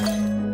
Música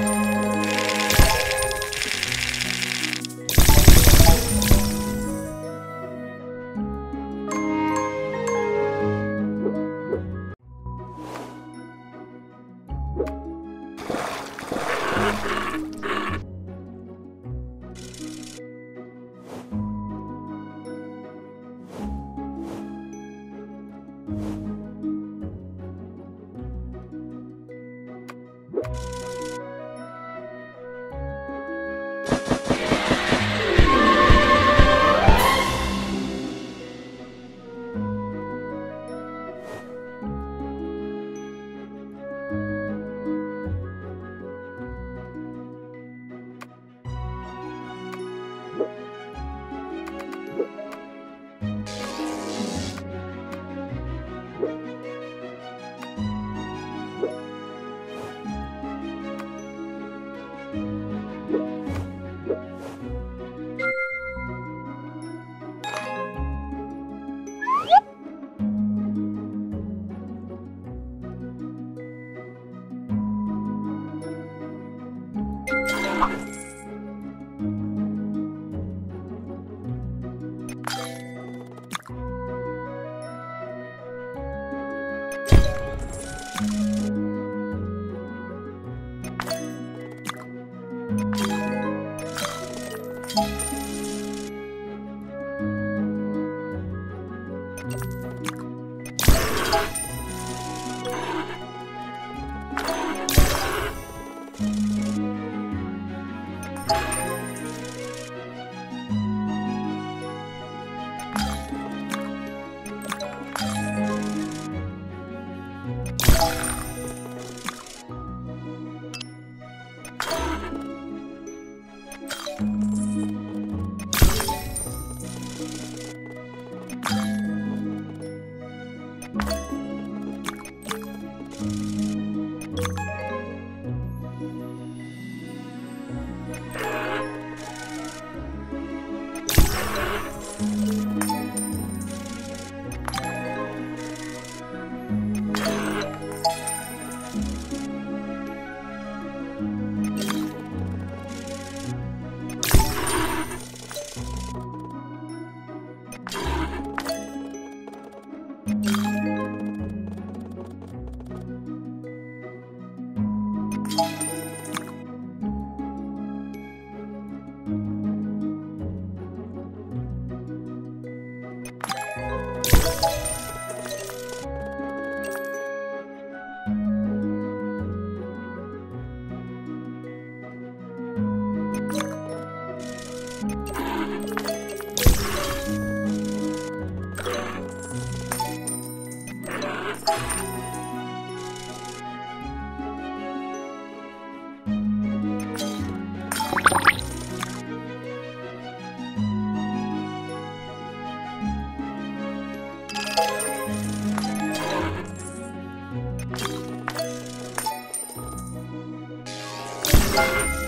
you. Ah!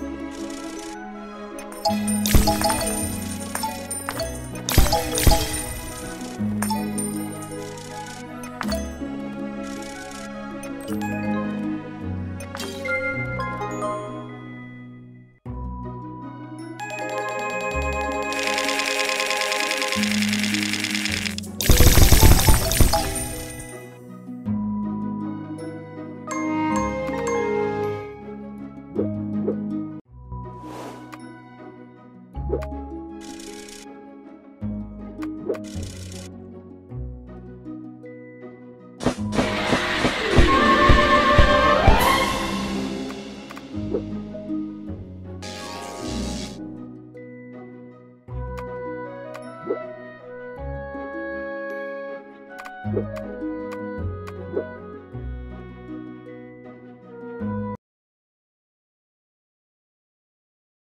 You